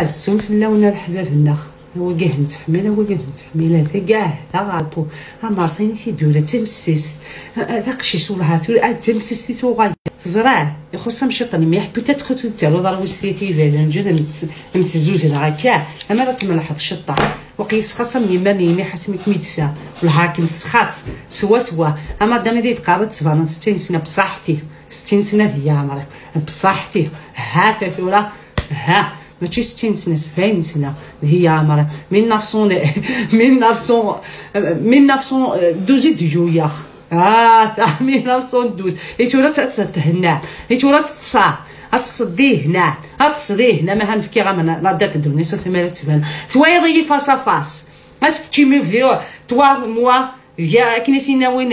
السم فلاونا الحبابنا هو كاه نتحمل هو كاه نتحمل هذا كاع هذا غابو. كي دوره تمسيس. هذا قشيش ولا هاتو تمسيس تي توغاي تزرع. يخص مشطني ميح. بيتات خطو تالو دار وستيتي فعلا. جد متزوز هكا أما لا تملحظ الشطه وقيس خاصة من يما ميمي حسمي كميتسا والحاكم تسخاص. سوا سوا. أما دام دي تقابل تبان ستين سنة بصحتي. ستين سنة هي عمري بصحتي. ها تثورة ها. ماشي 60 سنه 70 سنه هي عمرها 1900 1900 1912 ديويا آه 1912 هي تورا تهنا هي تورا تتصا هتصديه هنا هتصديه هنا ما هنفكي غا لا دات دوني سا سيما تبان شوية ضي فاس فاس اسك تي مي فيو توا موا يا كنيسينا وين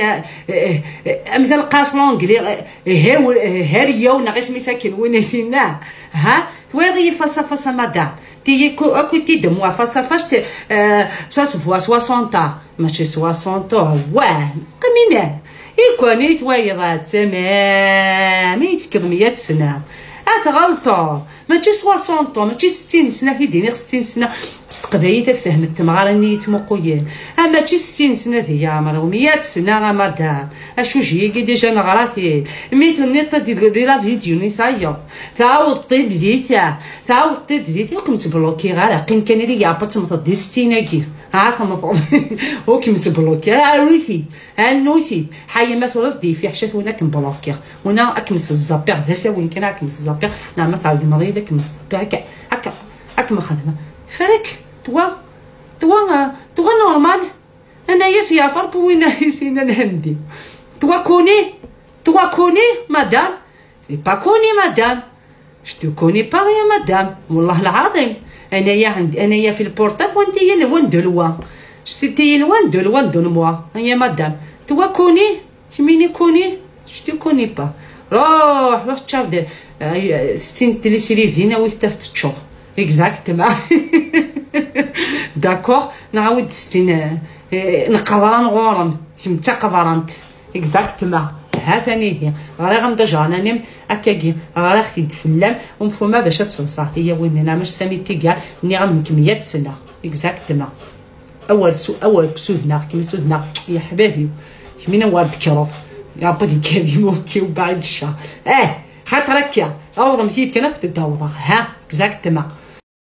امثال قاس لونجلي هاو هاريا وناقص مساكن وين سينا ها تويغي فاس فاس مدام تي كوتي دو موا فاس فاس سا سفوا 60 ماشي 60 واه قمينا يكوني تويضات تمام يتفكر 100 سنه غلطة ماشي 60 ماشي 60 سنه في ديني 60 سنه تقبايل تفهم التمغار اني اما ماشي 60 سنه هي عمر 100 سنه مدام اشو جي ديجا نغراتي ميت نيت دي لا فيديو ني ثايا تعاود طيد ديتا تعاود طيد ديتا وكم تبلوكي غير قيم كان لي يابط مطدي 60 كيف عارفه مفروض هو كي متبلوكي عاويتي هانوتي حي ما تولد دي في حشات ونا كنبلوكي اكمس الزابير هسا وين كان اكمس الزابير نعم تعاود مريض اكمس الزابير هكا هكا هكا ما خدمة. فرك توا توا توا نورمال. أنا يا فرق وين يسينا الهندي. توا كوني توا كوني مدام. سي با كوني مدام. شتو كوني با يا مدام؟ والله العظيم. انايا عندي انايا في البورطاب وأنت هي لوان دلوا شتي لوان دو لوان دو موا. هي مدام. توا كوني شميني كوني؟ شتي كوني با؟ روح روح تشارد ستين تلي سيري زينه ويستر تشوف اكزاكتومون داكوغ نعاود ستين نقضران غورم. شمتا قضرانت. اكزاكتومون ها ثاني هي. غير غنبدا جانانيم هكاكي غير أختي تفلام ومفهومه باش تصلصا هي وين أنا مش سميتي كاع ني غم كميات سنة. اكزاكتومون أول سو أول سودنا كيما سودنا يا حبابي كمينا وارد كروف يا بدي كيفي موكي وبعد الشهر آه خاطرك يا اوضم سيد كنا كنت ها اكزاكتومون